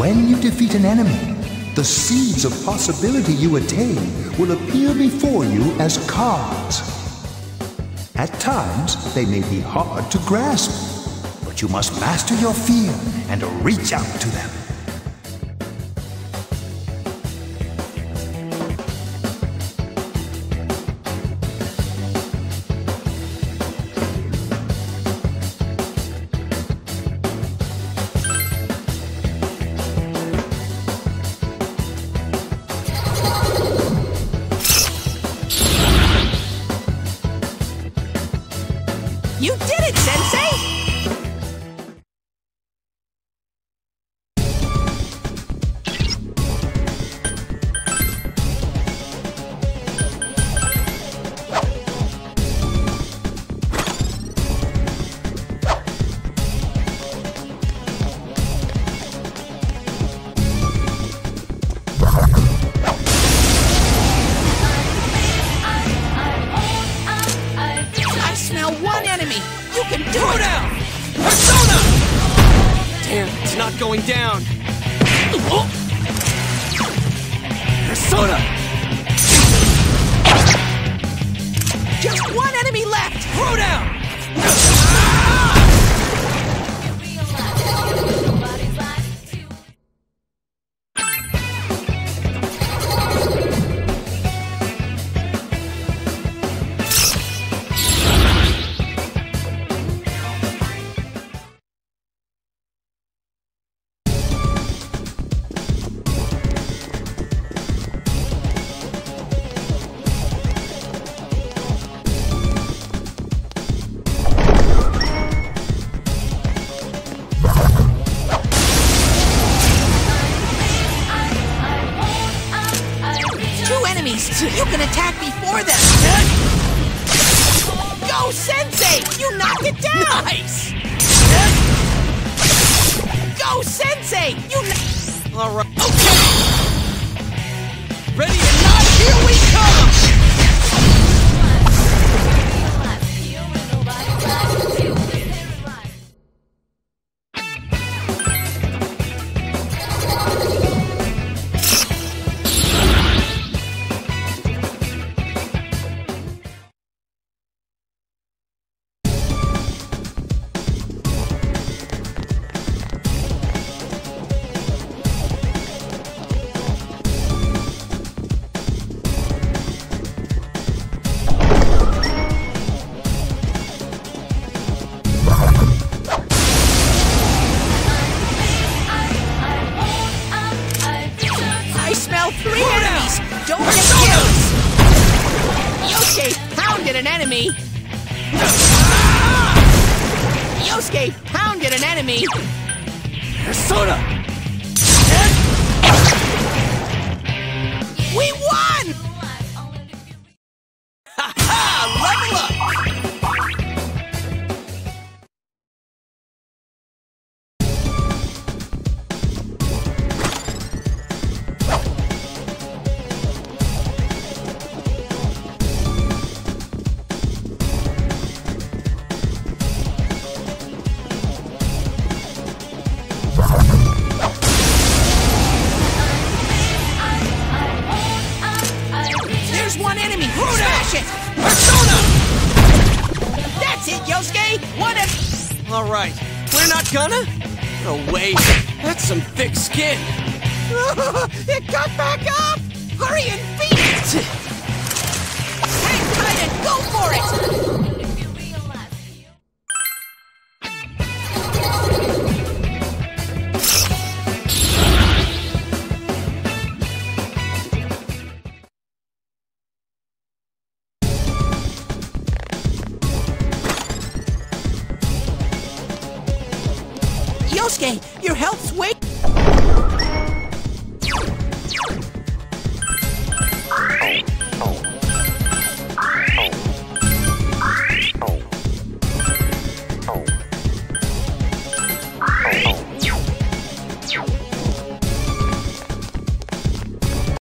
When you defeat an enemy, the seeds of possibility you attain will appear before you as cards. At times, they may be hard to grasp, but you must master your fear and reach out to them. Did it, Sensei! You can do Throw down! Persona! Damn, it's not going down. Persona! You can attack before them! Go, Sensei! You knocked it down! Nice! Go, Sensei! You kn- All right. Okay! Ready an enemy! Yosuke pounded an enemy! Persona! All right, we're not gonna? No way. That's some thick skin. it got back up! Hurry and beat it! Hang tight and go for it! Yosuke, your health's way